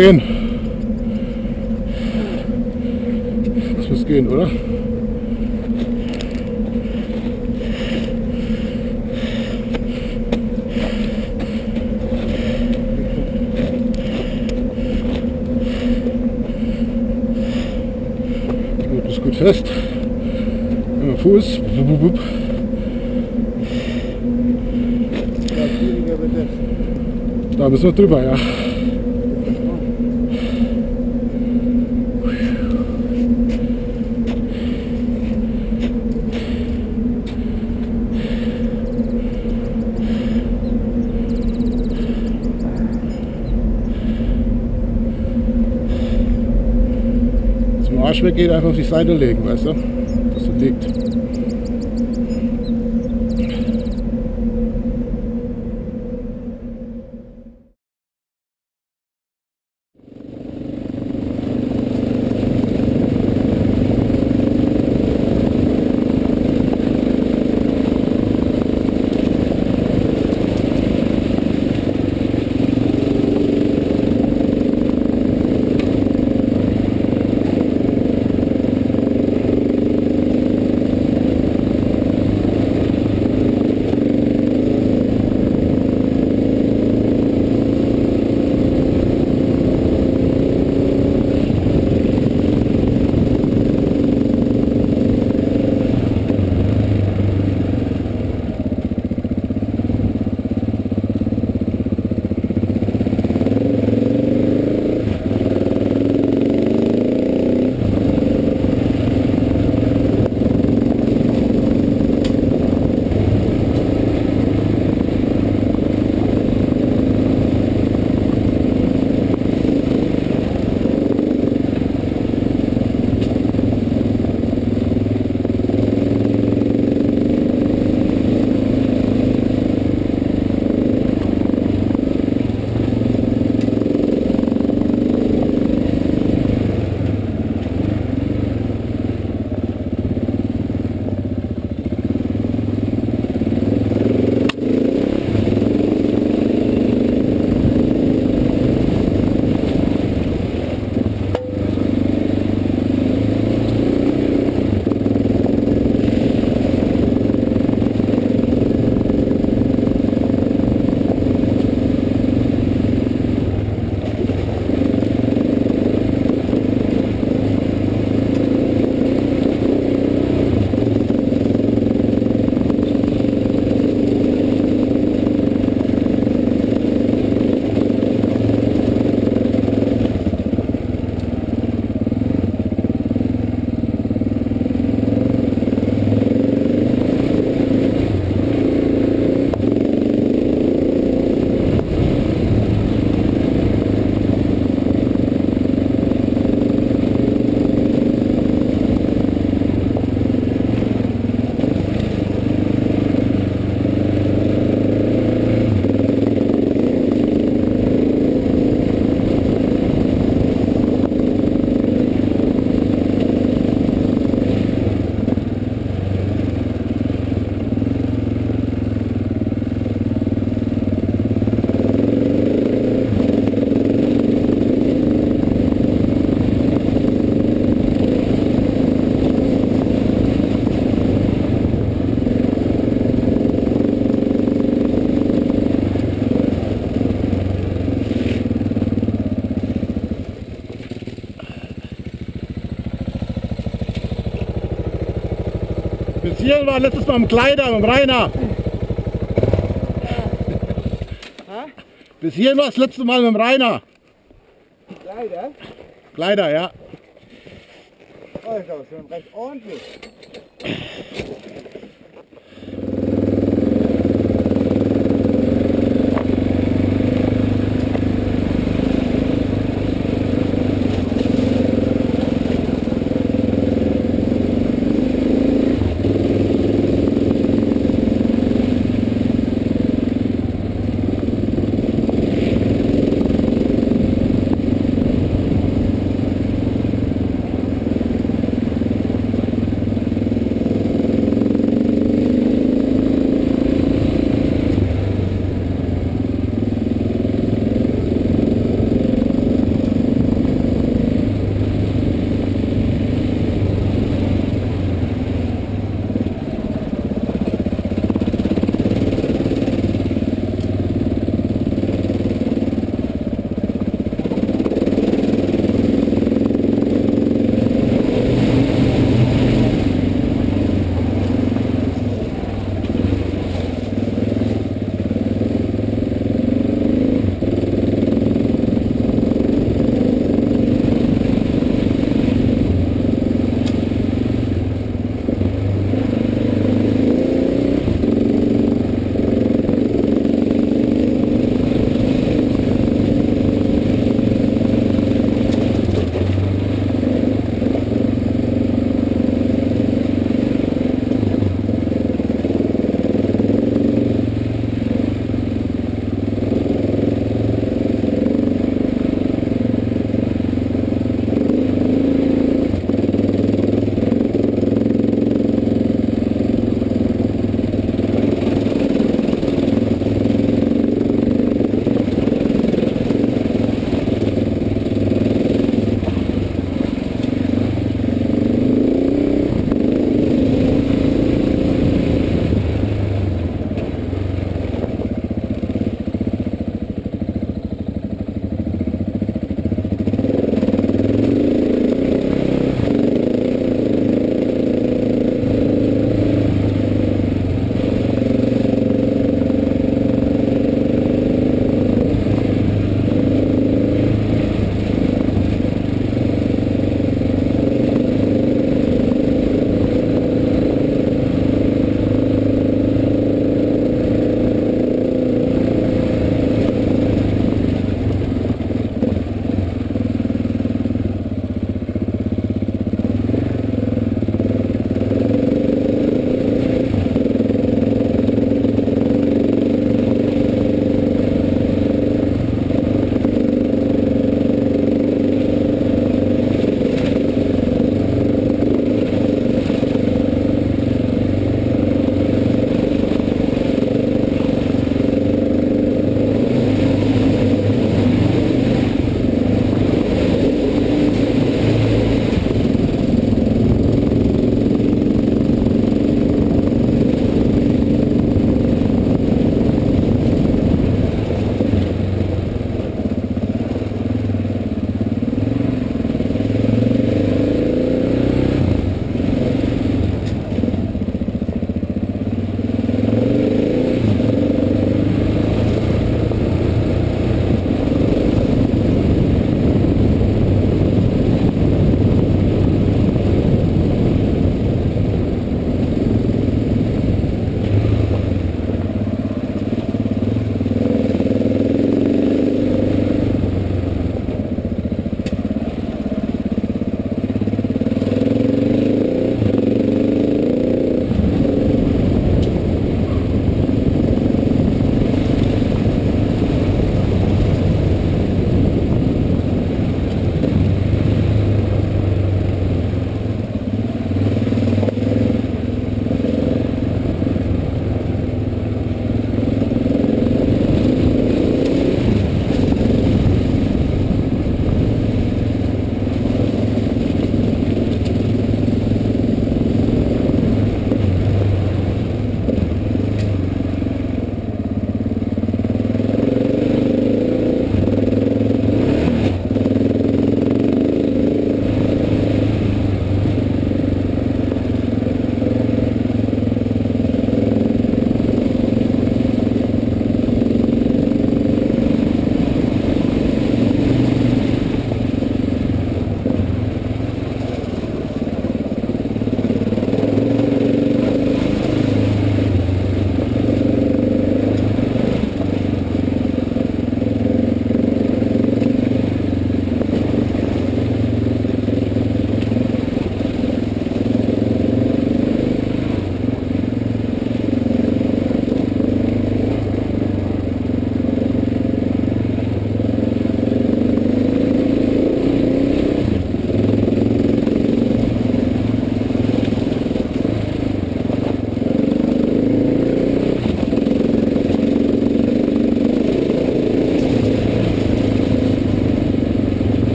gehen. Es müsste gehen, oder? Gut, ist gut fest. Immer Fuß. Wird das. Da müssen wir drüber, ja. Arsch weggeht, einfach auf die Seite legen, weißt du? Dass er liegt. Bis hier war letztes Mal im Kleider, mit dem Rainer. Bis hier war das letzte Mal mit dem Rainer. Leider. Kleider, ja. Oh, ist aber schon recht ordentlich.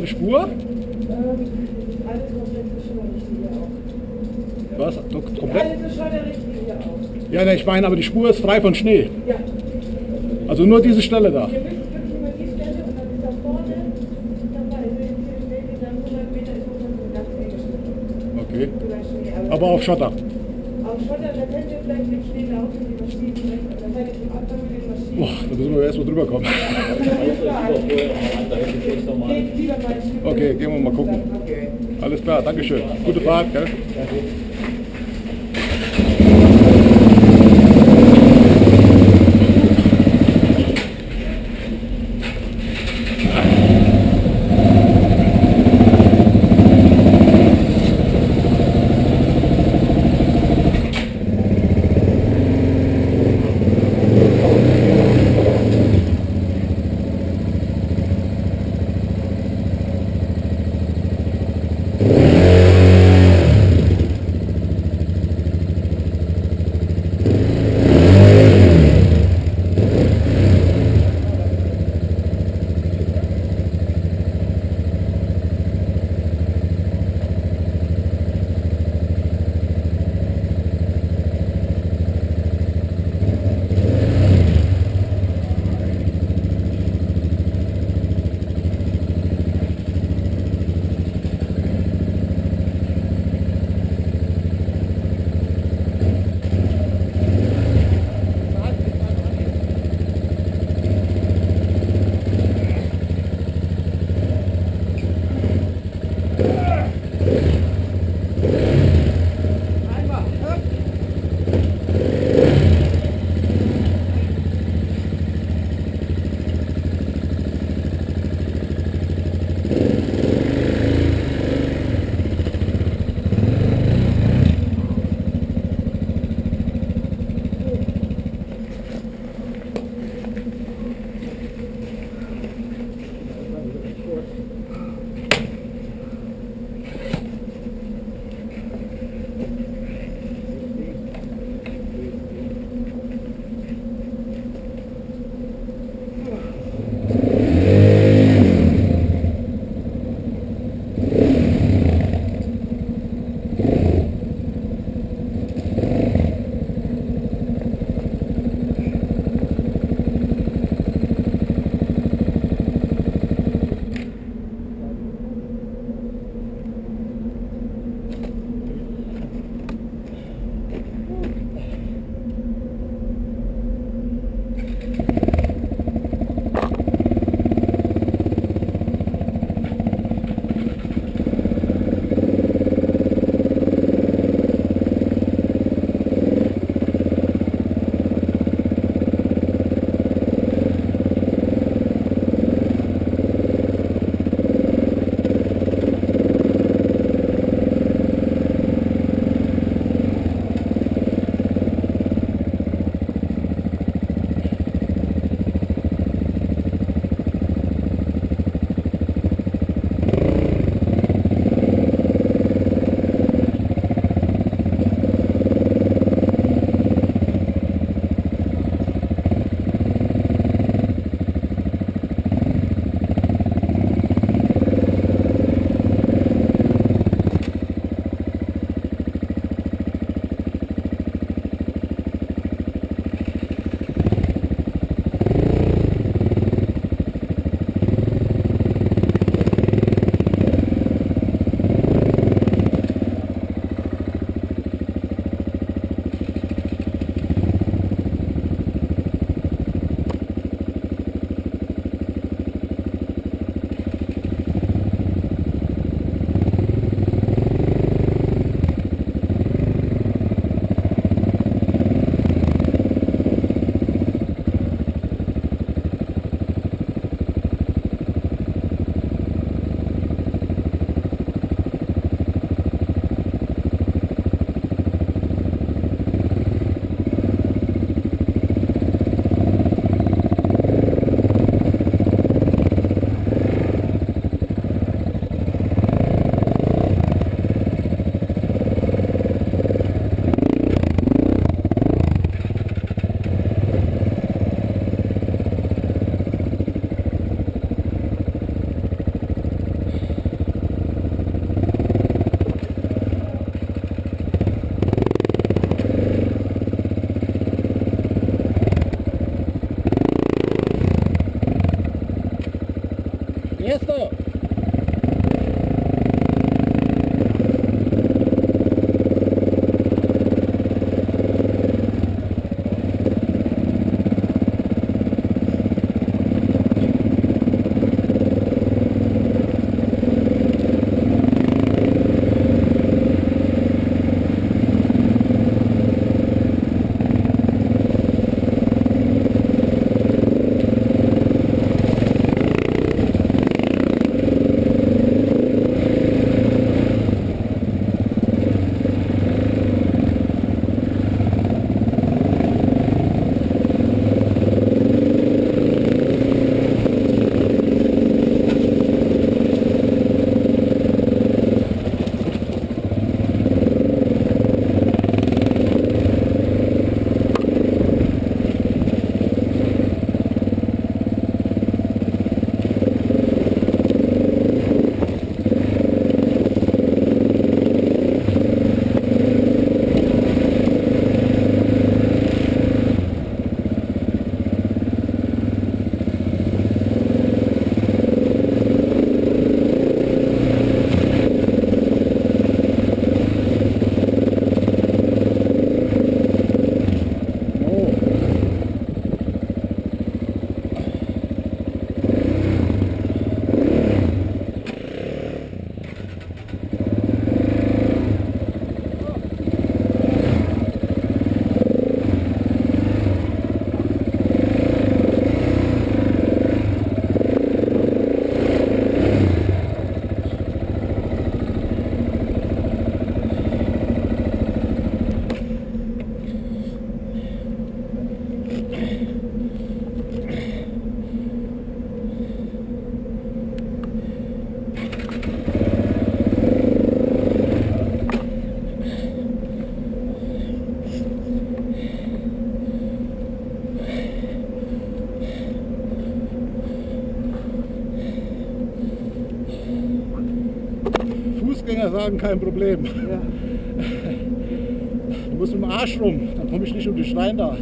Die Spur? Ähm, alles komplett auch. Was? Komplett? Ja, ne, ich meine, aber die Spur ist frei von Schnee. Ja. Also nur diese Stelle da. Wir müssen wirklich über die Stelle und dann ist da vorne, dann war in den Schnee, dann 100 Meter ist uns eine ganz enge Stelle. Okay. Aber auf Schotter. Auf Schotter, da könnt ihr vielleicht im Schnee laufen, die Maschinen und dann seid ihr zum Anfang mit den Maschinen. Boah, da müssen wir erst mal drüber kommen. Geht lieber mal ein Stück Okay, gehen wir mal gucken. Okay. Alles klar, Dankeschön. Gute Fahrt, gell? Kein Problem. Ja. Du musst mit dem Arsch rum, dann komme ich nicht um den Stein da.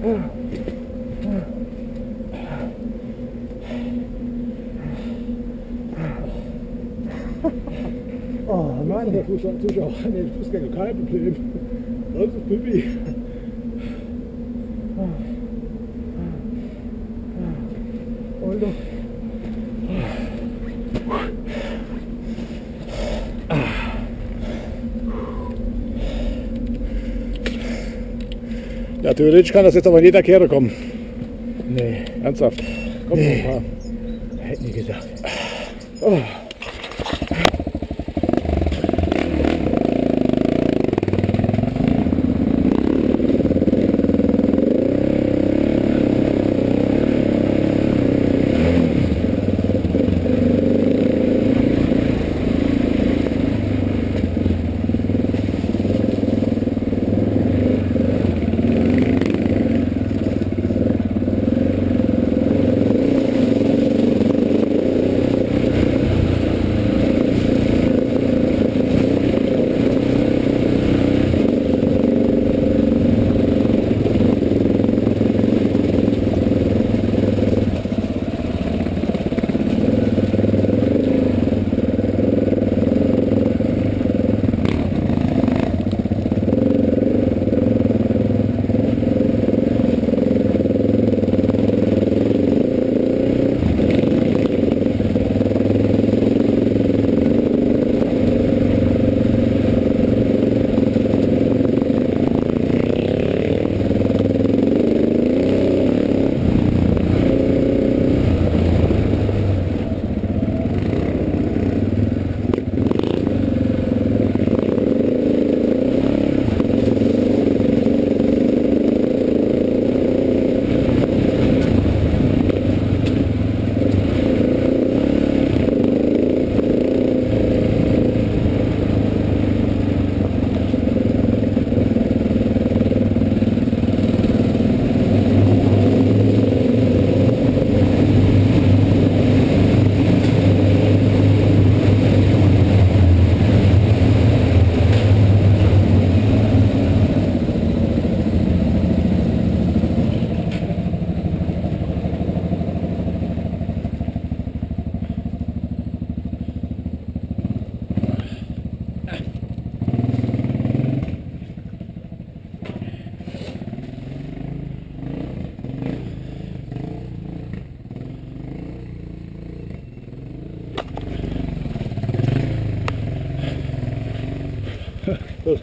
Oh Mann. Der Fuß- Zuschauer, nee, Fußgänger, kein Problem. Das ist Pipi. Ja, theoretisch kann das jetzt aber in jeder Kehre kommen. Nee, Ernsthaft. Komm, Nee. hätte nie gedacht. Oh.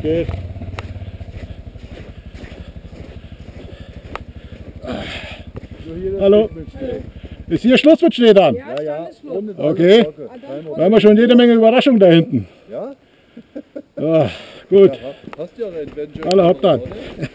Das Hallo. Ist hier Schluss mit Schnee dann? Ja, Ja, ja. Okay. Da haben wir schon jede Menge Überraschungen da hinten. Ja? Ja, gut. Ja, hast ja ein Adventure. Alle hopp dann. oder?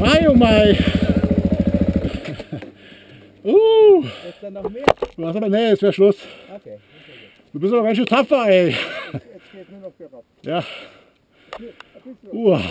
Mai, oh Mai. Uh, Ist da noch mehr? was aber, nee, jetzt wäre Schluss. Okay. Du bist aber ganz schön tapfer, ey. Jetzt geht nur noch bergab. Ja. Uah.